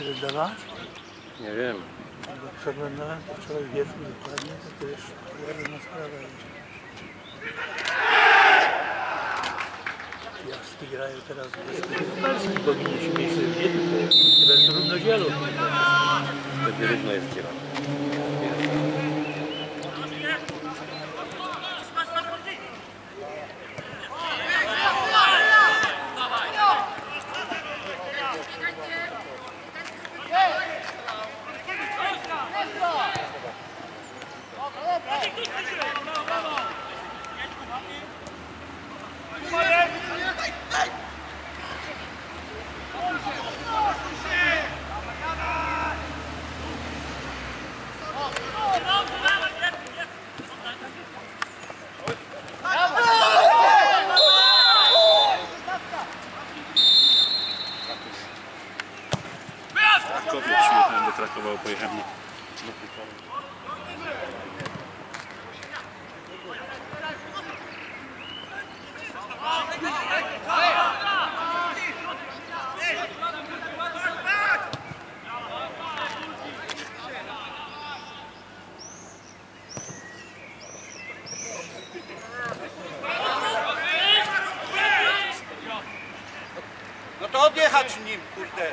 tyle dawać? Nie wiem. Bo przeglądałem to wczoraj wieczór dokładnie, to też ładna sprawa jest. Piastki grają teraz w Polski, powinni się mieć sobie bez równodzielu. Wtedy równo jest kierowca. Pojechałem na No to odjechać nim, kurde.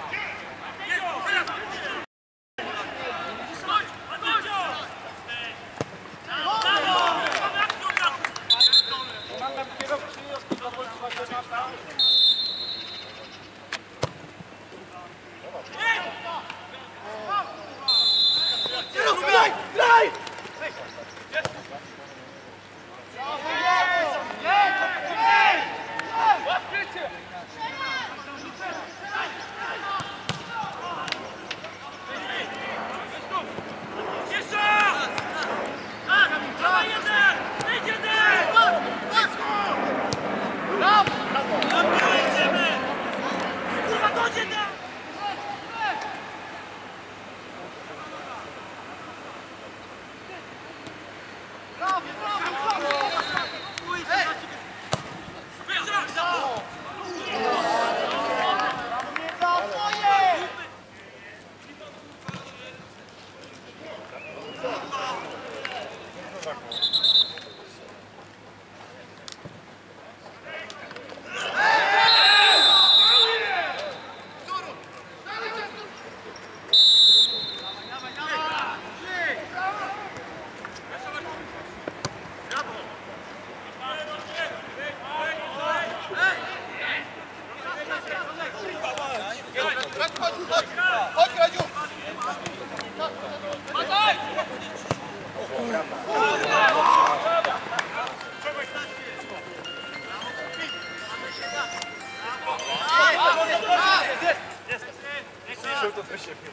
Slyšel to všechny.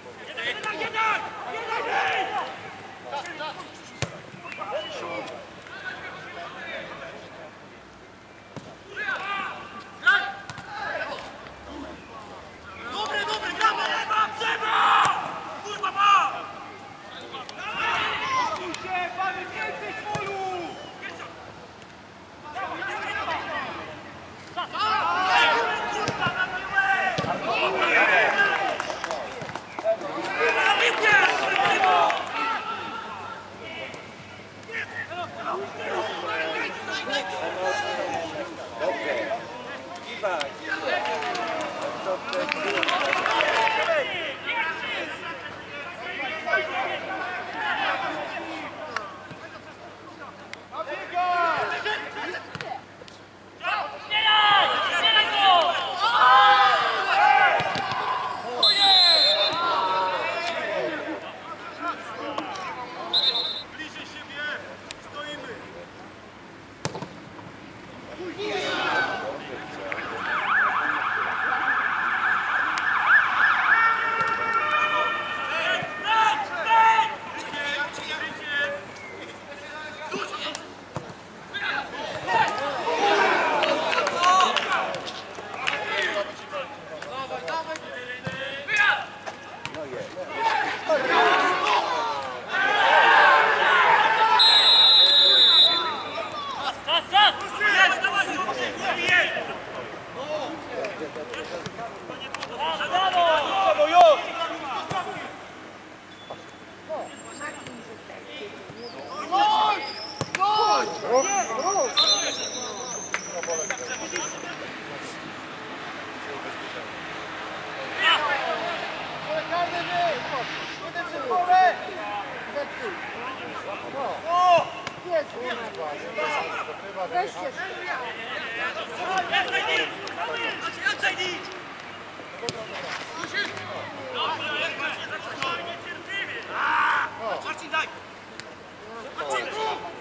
Jednak, jednak! Jednak, hej! Okay. Marcin, daj! Marcin,